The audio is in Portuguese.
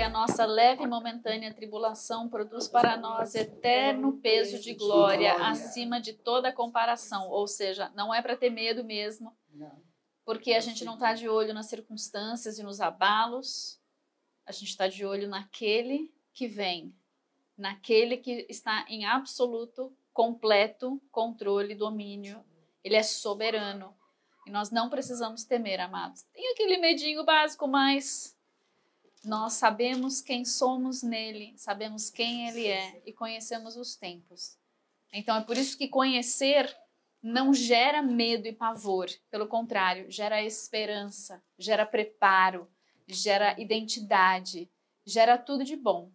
a nossa leve e momentânea tribulação produz para nós eterno peso de glória acima de toda comparação. Ou seja, não é para ter medo mesmo, porque a gente não está de olho nas circunstâncias e nos abalos, a gente está de olho naquele que vem, naquele que está em absoluto, completo controle, domínio. Ele é soberano. E nós não precisamos temer, amados. Tem aquele medinho básico, mas nós sabemos quem somos nele, sabemos quem ele é e conhecemos os tempos. Então é por isso que conhecer não gera medo e pavor, pelo contrário, gera esperança, gera preparo, gera identidade, gera tudo de bom.